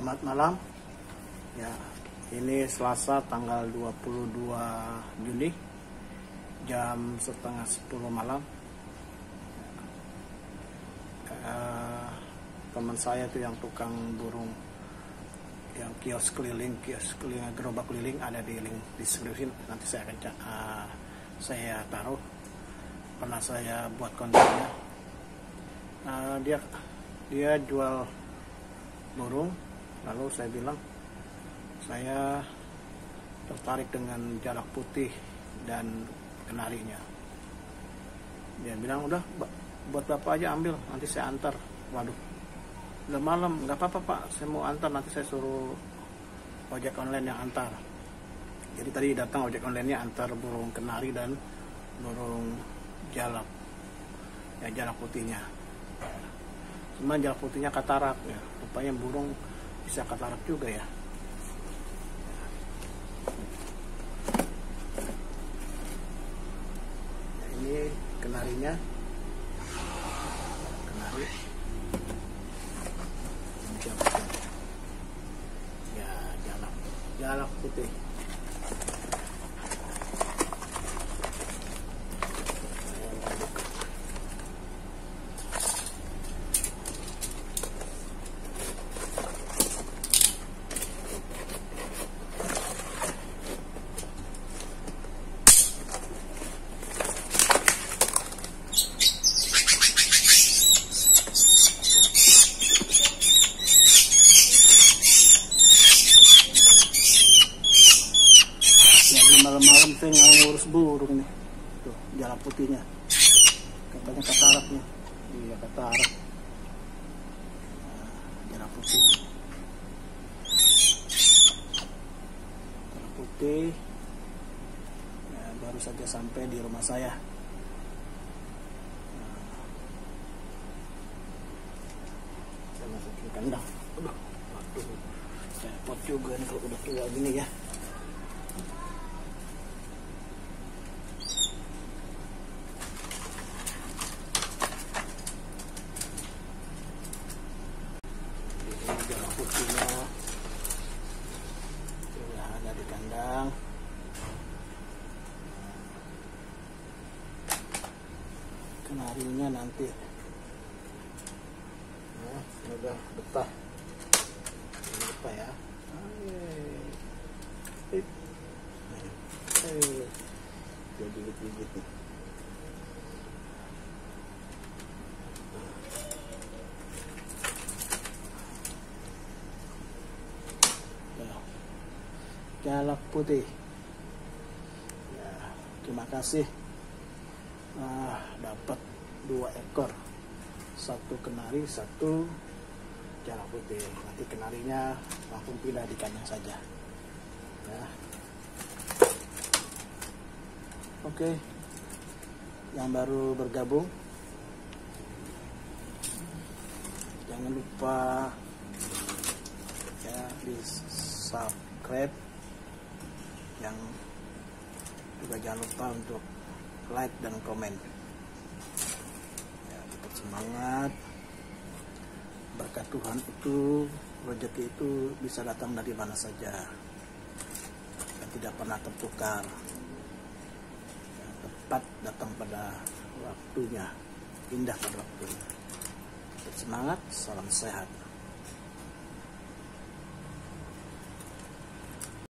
Selamat malam. Ya, ini Selasa tanggal 22 Juni jam setengah 10 malam. Eh, teman saya itu yang tukang burung yang kios keliling, kios keliling gerobak keliling ada di link deskripsi. Nanti saya akan eh, saya taruh pernah saya buat kontennya. Eh, dia dia jual burung lalu saya bilang saya tertarik dengan jalak putih dan kenarinya dia bilang udah buat bapak aja ambil nanti saya antar. Waduh. Udah malam nggak apa-apa pak. Saya mau antar nanti saya suruh ojek online yang antar. Jadi tadi datang ojek online-nya antar burung kenari dan burung jalak. Ya jalak putihnya. Cuma jalak putihnya katarak ya. Rupanya burung bisa katarak juga ya. Ya, ini kenarinya. Kenari. Jalak ya jalak. Jalak putih Saya mau buka. Jadi malam-malam saya nggak ngurus burung nih. Tuh, jalak putihnya. Katanya kataraknya. Iya, katarak. Nah, jalak putih. Jalak putih. Ya, baru saja sampai di rumah saya. Nah. Saya masukin kandang. Aduh, aduh. Repot juga nih kalau udah tua gini ya. ini jalak putihnya sudah ada di kandang kenarinya nanti. Nah, ini udah betah. Ini betah ya. Dia gigit-gigit nih Ya. Jalak putih. Ya, terima kasih. Ah, dapat dua ekor. Satu kenari, satu jalak putih. Nanti kenarinya langsung pindah di kandang saja. Ya. Oke. Yang baru bergabung jangan lupa ya di subscribe yang juga jangan lupa untuk like dan komen. Ya tetap semangat. Berkat Tuhan itu rezeki itu bisa datang dari mana saja. Dan tidak pernah tertukar. Yang tepat datang pada waktunya. Indah pada waktunya. Tetap semangat salam sehat